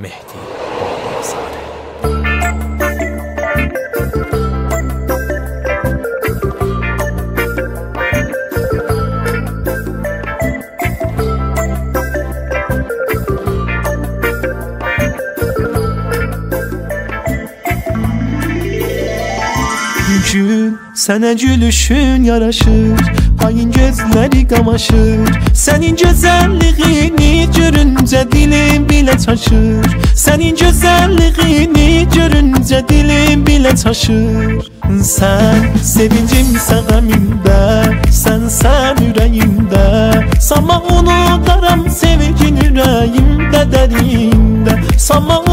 Mehdi Bağlızadə Gün sənə gülüşün yaraşır Ayın gözləri qamaşır Sənin gözəlliyini görüncə dilim bilə çaşır Sənin gözəlliyini görüncə dilim bilə çaşır Sən sevincimsən qəmimdə Sən sən ürəyimdə Sama unudaram sevgin ürəyimdə dərində Sama unudaram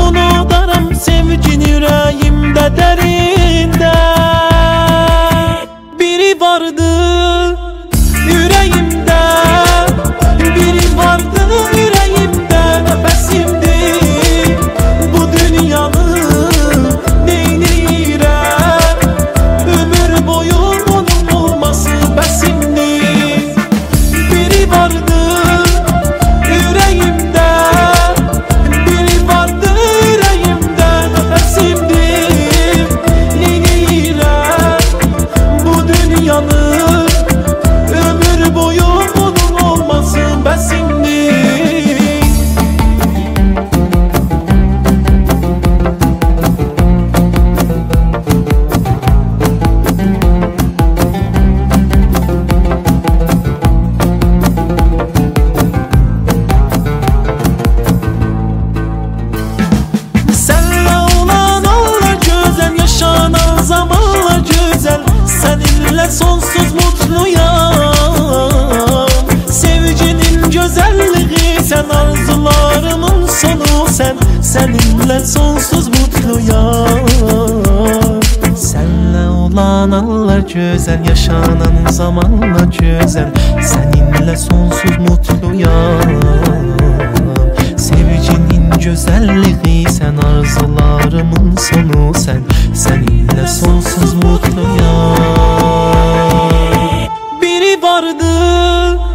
yanır Ömür boyu bunun olmasın. Besin Seninle sonsuz mutluyum. Sevginin güzelliği sen Arzularımın sonu sen Seninle sonsuz mutluyum. Senle olan anlar güzel Yaşanan zamanlar güzel Seninle sonsuz mutluyum. Sevginin güzelliği yollarımın sonu sen Seninle sonsuz mutluyum. Biri vardı